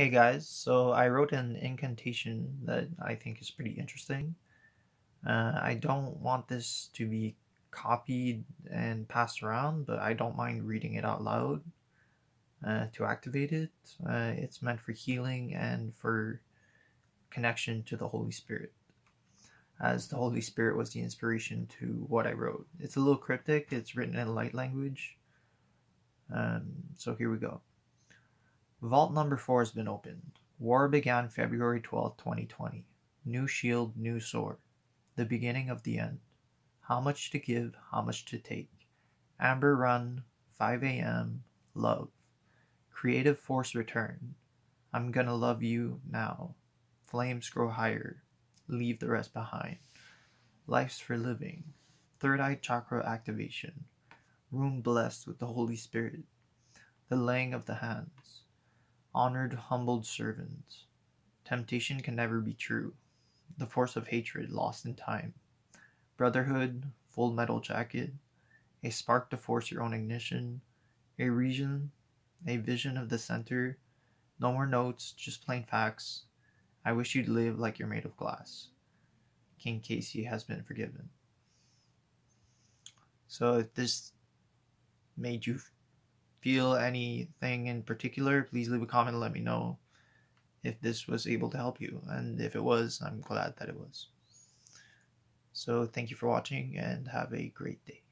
Hey guys, so I wrote an incantation that I think is pretty interesting. Uh, I don't want this to be copied and passed around, but I don't mind reading it out loud uh, to activate it. Uh, it's meant for healing and for connection to the Holy Spirit, as the Holy Spirit was the inspiration to what I wrote. It's a little cryptic, it's written in light language. Um, so here we go. Vault number 4 has been opened. War began February 12, 2020. New shield, new sword. The beginning of the end. How much to give, how much to take. Amber Run, 5 a.m. Love. Creative force return. I'm gonna love you now. Flames grow higher. Leave the rest behind. Life's for living. Third eye chakra activation. Room blessed with the Holy Spirit. The laying of the hands honored, humbled servants. Temptation can never be true. The force of hatred lost in time. Brotherhood, full metal jacket, a spark to force your own ignition, a region, a vision of the center, no more notes, just plain facts. I wish you'd live like you're made of glass. King Casey has been forgiven. So if this made you feel anything in particular, please leave a comment and let me know if this was able to help you. And if it was, I'm glad that it was. So thank you for watching and have a great day.